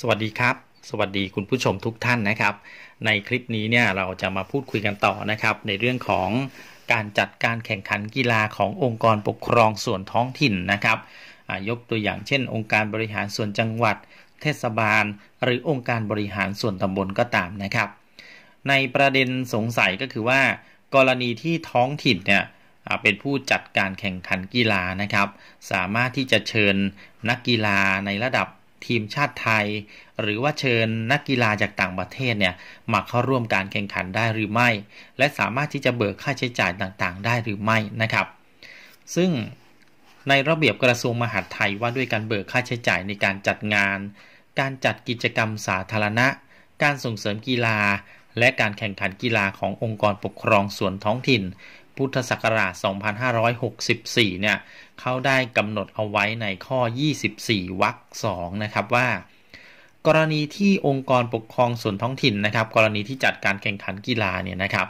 สวัสดีครับ สวัสดีคุณผู้ชมทุกท่านนะครับ ในคลิปนี้เนี่ยเราจะมาพูดคุยกันต่อนะครับ ในเรื่องของการจัดการแข่งขันกีฬาขององค์กรปกครองส่วนท้องถิ่นนะครับยกตัวอย่างเช่น องค์การบริหารส่วนจังหวัด เทศบาล หรือองค์การบริหารส่วนตำบลก็ตามนะครับ ในประเด็นสงสัยก็คือว่า กรณีที่ท้องถิ่นเนี่ยเป็นผู้จัดการแข่งขันกีฬานะครับ สามารถที่จะเชิญนักกีฬาในระดับ ทีมชาติไทย หรือว่าเชิญนักกีฬาจากต่างประเทศเนี่ยมาเข้าร่วมการแข่งขันได้หรือไม่ และสามารถที่จะเบิกค่าใช้จ่ายต่างๆ ได้หรือไม่นะครับ ซึ่งในระเบียบกระทรวงมหาดไทยว่าด้วยการเบิกค่าใช้จ่ายในการจัดงาน การจัดกิจกรรมสาธารณะ การส่งเสริมกีฬา และการแข่งขันกีฬาขององค์กรปกครองส่วนท้องถิ่น พุทธศักราช 2564 เนี่ยเขาได้กำหนดเอาไว้ในข้อ 24 วรรค2นะครับว่า กรณีที่องค์กรปกครองส่วนท้องถิ่นนะครับ กรณีที่จัดการแข่งขันกีฬาเนี่ยนะครับ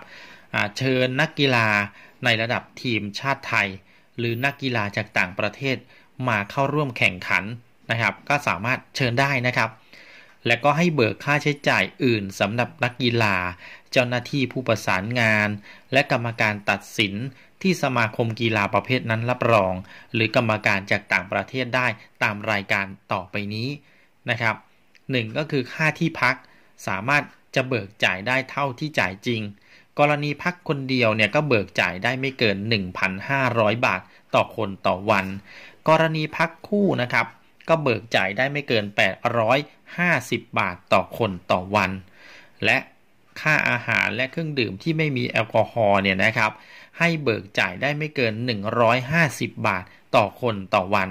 เชิญนักกีฬาในระดับทีมชาติไทย หรือนักกีฬาจากต่างประเทศมาเข้าร่วมแข่งขันนะครับ ก็สามารถเชิญได้นะครับ และก็ให้เบิกค่าใช้จ่ายอื่นสำหรับนักกีฬา เจ้าหน้าที่ผู้ประสานงาน และกรรมการตัดสินที่สมาคมกีฬาประเภทนั้นรับรอง หรือกรรมการจากต่างประเทศได้ตามรายการต่อไปนี้นะครับหนึ่งก็คือค่าที่พักสามารถจะเบิกจ่ายได้เท่าที่จ่ายจริง กรณีพักคนเดียวเนี่ยก็เบิกจ่ายได้ไม่เกิน 1,500 บาทต่อคนต่อวัน กรณีพักคู่นะครับ ก็เบิกจ่ายได้ไม่เกิน 850 บาทต่อคนต่อวัน และค่าอาหารและเครื่องดื่มที่ไม่มีแอลกอฮอล์เนี่ยนะครับ ให้เบิกจ่ายได้ไม่เกิน 150 บาทต่อคนต่อวัน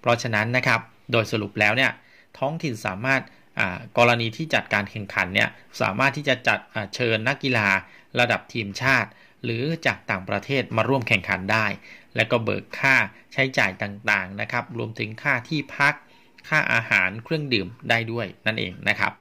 เพราะฉะนั้นนะครับ โดยสรุปแล้วเนี่ยท้องถิ่นสามารถกรณีที่จัดการแข่งขันเนี่ยสามารถที่จะจัดเชิญนักกีฬาระดับทีมชาติ หรือจากต่างประเทศมาร่วมแข่งขันได้ และก็เบิกค่าใช้จ่ายต่างๆนะครับ รวมถึงค่าที่พัก ค่าอาหารเครื่องดื่มได้ด้วยนั่นเองนะครับ